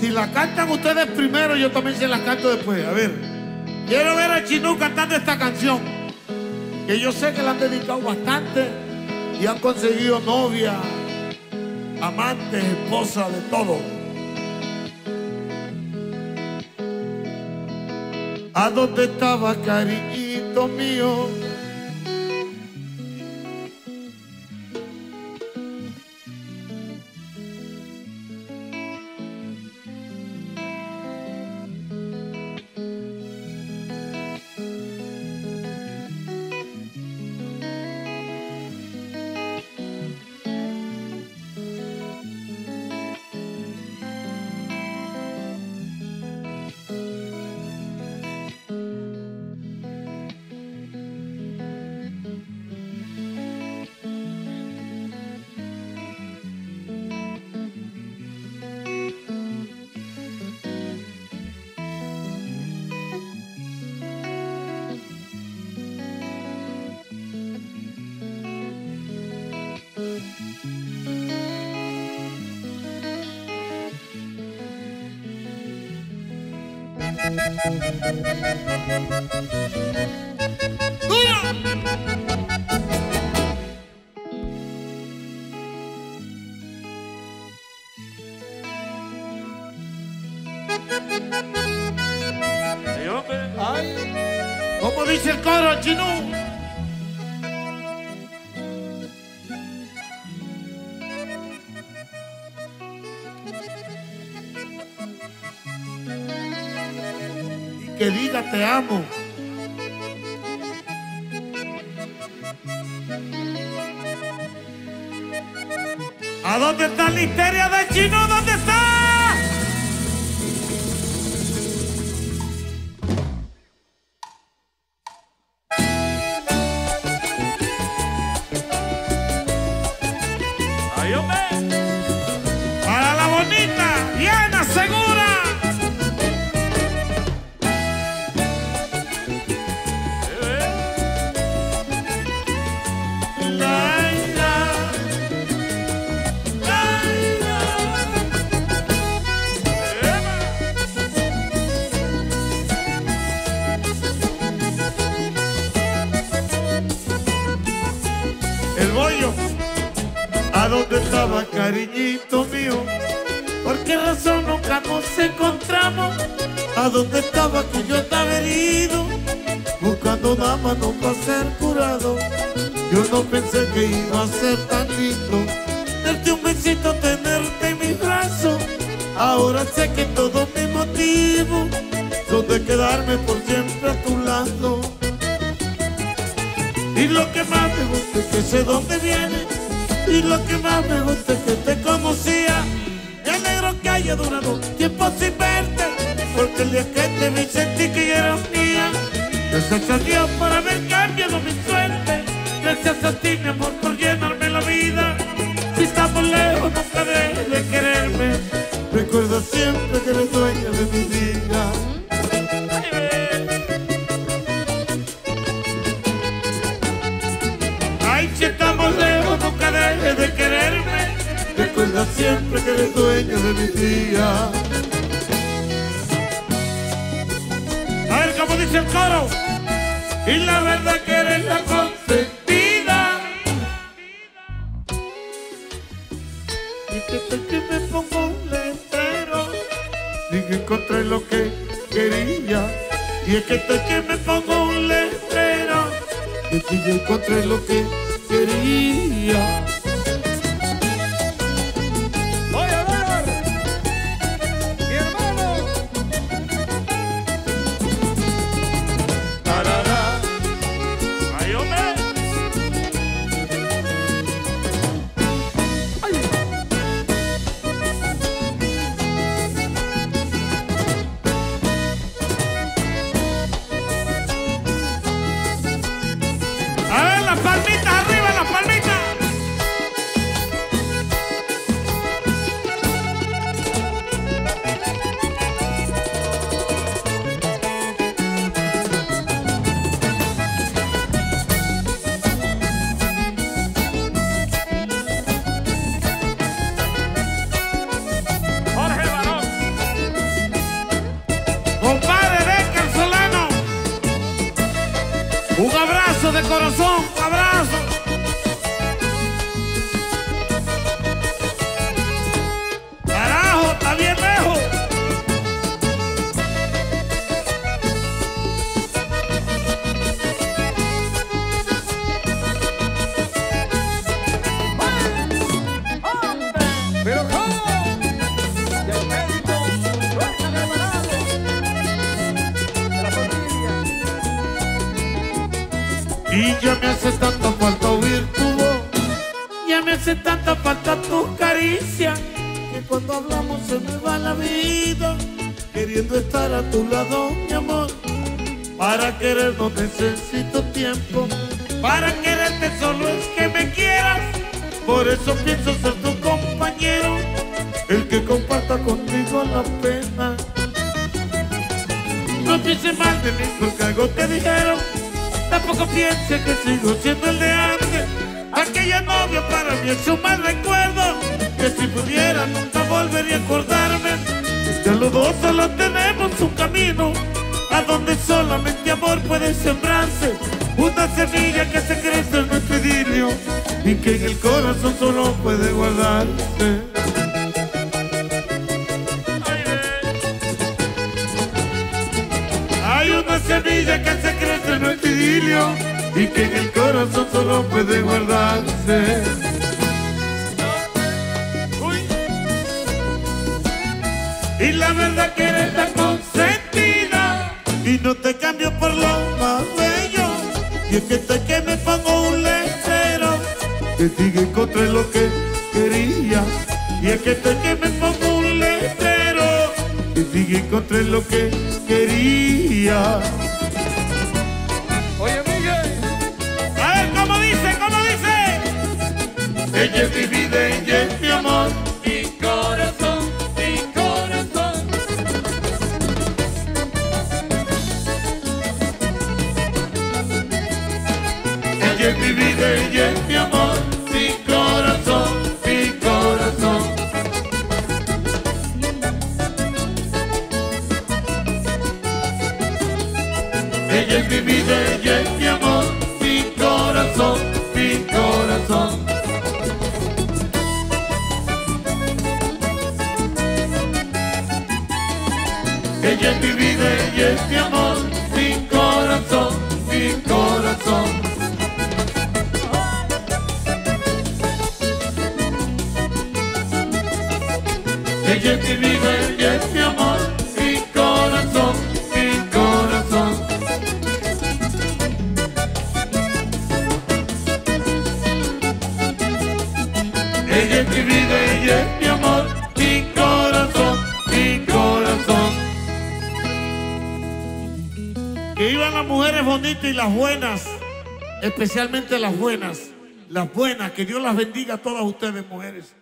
Si la cantan ustedes primero, yo también se la canto después. A ver, quiero ver a Chinú cantando esta canción. Que yo sé que la han dedicado bastante y han conseguido novia, amante, esposa, de todo. ¿A dónde estaba cariñito mío? ¿Cómo dice el coro, Chinú? Que diga te amo. ¿A dónde está la histeria de Chino? ¿Dónde está? ¿A dónde estaba cariñito mío? ¿Por qué razón nunca nos encontramos? ¿A dónde estaba que yo estaba herido? Buscando una mano para ser curado. Yo no pensé que iba a ser tan lindo. Darte un besito, tenerte en mis brazos. Ahora sé que todos mis motivos son de quedarme por siempre a tu lado. Y lo que más me gusta es que sé dónde vienes. Y lo que más me gusta es que te conocía. Me alegro que haya durado tiempo sin verte. Porque el día que te vi sentí que ya eras mía. Gracias a Dios por haber cambiado mi suerte. Gracias a ti, mi amor, por llenarme la vida. Si estamos lejos, dejes de quererme. Recuerda siempre que eres dueña de mi vida. Recuerda siempre que eres dueño de mi día. A ver cómo dice el coro. Y la verdad que eres la consentida. Y que te que me pongo un letrero. Y que encontré lo que quería. Y es que estoy que me pongo un letrero. Y que yo encontré lo que quería. pedazo de corazón, cabrón. Y ya me hace tanta falta oír tu voz, ya me hace tanta falta tu caricia, que cuando hablamos se me va la vida, queriendo estar a tu lado, mi amor. Para querer no necesito tiempo, para quererte solo es que me quieras, por eso pienso ser tu compañero, el que comparta contigo la pena. No pienses mal de mí porque algo te dijeron. Tampoco piense que sigo siendo el de antes. Aquella novia para mí es un mal recuerdo. Que si pudiera nunca volvería a acordarme. Que los dos solo tenemos un camino. A donde solamente amor puede sembrarse. Una semilla que se crece en nuestro idilio. Y que en el corazón solo puede guardarse. Hay una semilla que se en idilio y que en el corazón solo puede guardarse. Y la verdad que eres la consentida y no te cambio por lo más bello. Y es que te que me pongo un letrero que diga encontré lo que quería. Y es que te que me pongo un letrero que diga encontré lo que quería. Ella es mi Ella es mi vida, ella es mi amor, mi corazón, mi corazón. Ella es mi vida, ella es mi y las buenas, especialmente las buenas, las buenas, que Dios las bendiga a todas ustedes mujeres.